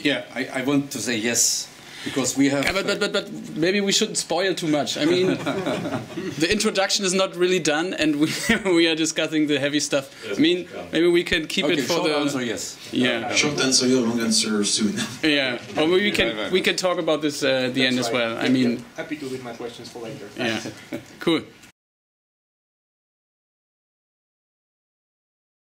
Yeah, I, I want to say yes because we have. But, but, but, but maybe we shouldn't spoil too much. I mean, the introduction is not really done, and we we are discussing the heavy stuff. I mean, maybe we can keep okay, it for short the answer. Yes. Yeah. Short answer, long answer soon. Yeah, or maybe we can we can talk about this uh, at the end as well. I mean, happy to leave my questions for later. yeah, cool.